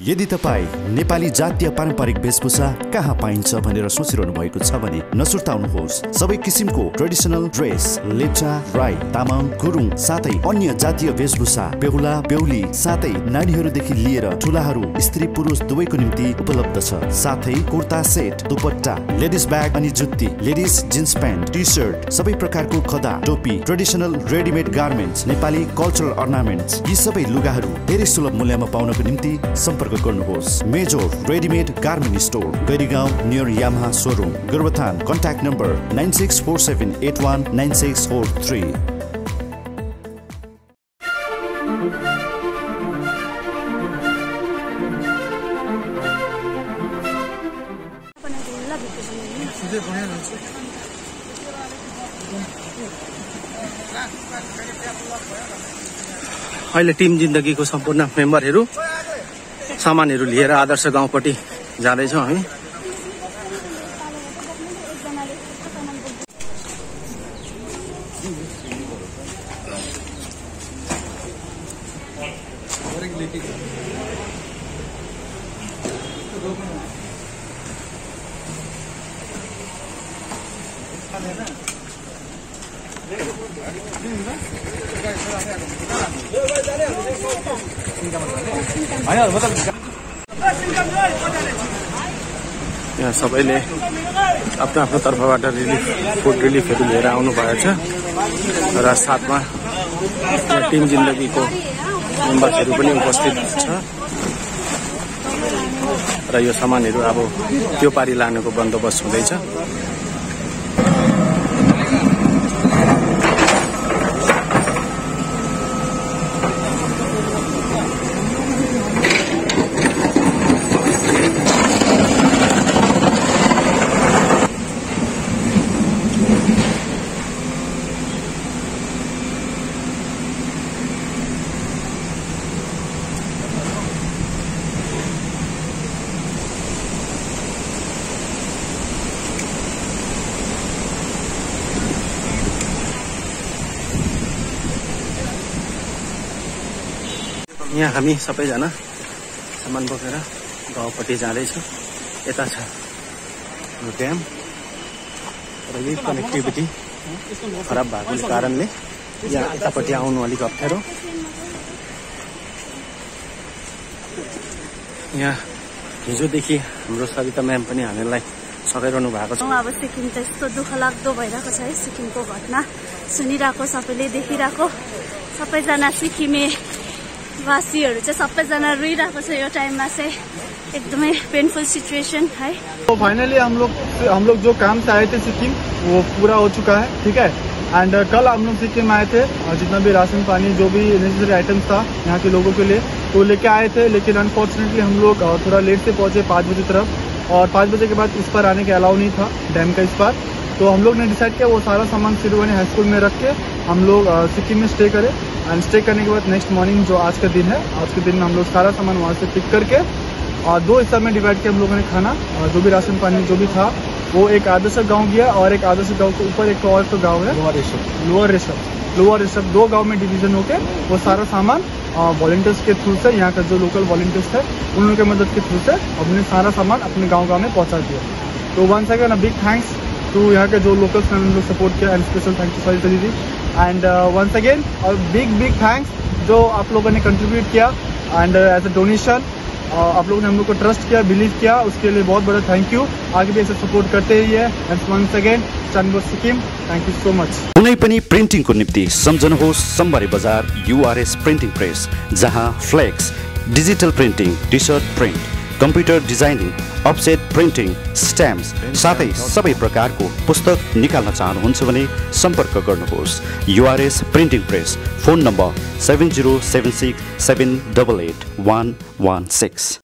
यदि तपाईँ नेपाली जातीय पारम्परिक वेशभूषा कहाँ पाइन्छ भनेर सोचिरहनु भएको छ भने नसुर्ताउनुहोस्। सबै किसिमको ट्रेडिसनल ड्रेस लेप्चा राई तामाङ गुरुङ साथै अन्य जातीय वेशभूषा बेहुला बेहुली साथै नानीहरूदेखि लिएर ठुलाहरू स्त्री पुरुष दुवैको निम्ति उपलब्ध छ। साथै kurta set dupatta ladies bag अनि jutti ladies jeans pant T shirt सबै प्रकारको खदा टोपी traditional readymade garments Nepali cultural ornaments यी सबै लुगाहरू धेरै सुलभ मूल्यमा पाउनको निम्ति सम्पर्क गर्नुहोस्। Major readymade garment store Gairigaon near Yamaha showroom Gorubathan contact number nine six four seven eight one nine six four three अहिले टिम जिन्दगीको सम्पूर्ण मेम्बरहरू सामानहरू लिएर आदर्श गाउँपट्टि जाँदैछौँ हामी। यहाँ सबैले आफ्नो आफ्नो तर्फबाट रिलिफ फुड रिलिफहरू लिएर आउनु भएको छ। र साथमा टिम जिन्दगीको मेम्बर्सहरू पनि उपस्थित छ। र यो सामानहरू अब त्यो पारि लानुको बन्दोबस्त हुँदैछ। यहाँ हामी सबैजना सामान बोकेर गाउँपट्टि जाँदैछौँ। यता छ ड्याम र यही कनेक्टिभिटी खराब भएकोले कारणले यहाँ यतापट्टि आउनु अलिक अप्ठ्यारो। यहाँ हिजोदेखि हाम्रो सविता म्याम पनि हामीलाई सघाइरहनु भएको छ। अब सिक्किम त यस्तो दुःख लाग्दो भइरहेको छ है सिक्किमको घटना सुनिरहेको सबैले देखिरहेको। सबैजना सिक्किमे वासीहरू चाहिँ सबैजना रोइरहेको छ यो टाइममा पेनफुल सिचुएसन है। तो फाइनली हम लोग हम लोग जो काम से आए थे सिक्किम वो पूरा हो चुका है ठीक है? एंड कल हम लोग सिक्किम आए थे और जितना भी राशन पानी जो भी नेसेसरी आइटम्स था यहाँ के लोगों के लिए तो लेके आए थे लेकिन अनफॉर्चुनेटली हम लोग अ, थोड़ा लेट से पहुँचे पाँच बजे तरफ़ और पाँच बजे के बाद इस पर आने के अलाउ नहीं था डैम का इस पर तो हम लोग ने डिसाइड किया वो सारा सामान सिरवानी हाई स्कूल में रख के हम लोग सिक्किम में स्टे करें एंड स्टे करने के बाद नेक्स्ट मॉर्निंग जो आज का दिन है आज के दिन में हम लोग सारा सामान वहाँ से पिक करके और दो हिस्सा में डिवाइड किया हम लोगों ने खाना। और जो भी राशन पानी जो भी था वो एक आदर्श गाँव गया और एक आदर्श गाँव के ऊपर एक और तो गाँव है। Lower Rishabh. Lower Rishabh. Lower Rishabh दो गाँव में डिवीज़न होके वो सारा सामान वॉलेंटियर्स के थ्रू से यहाँ का जो लोकल वॉलेंटियर्स थे उन लोगों की मदद के थ्रू से हमने सारा सामान अपने गाँव गाँव में पहुँचा दिया। तो one second big thanks to यहाँ के जो ने हम लोग support Kia and special thank you sorry दीदी एंड वंस अगेन और बिग बिग थैंक्स जो आप लोगों ने कंट्रीब्यूट किया एंड एज अ डोनेशन आप लोगों ने हम लोग को ट्रस्ट किया बिलीव किया, उसके लिए बहुत बड़ा थैंक यू आगे भी ऐसे सपोर्ट करते रहिए। And once again Chando Sikkim thank you so much कुनै पनि प्रिन्टिङको निम्ति सम्झनुहोस् सम्बारे बजार युआरएस प्रिन्टिङ प्रेस जहाँ flex digital printing T shirt print computer designing offset printing stamps साथै सबै प्रकारको पुस्तक निकाल्न चाहनुहुन्छ भने सम्पर्क गर्नुहोस्। URS printing press phone number seven zero seven six seven double eight one one six.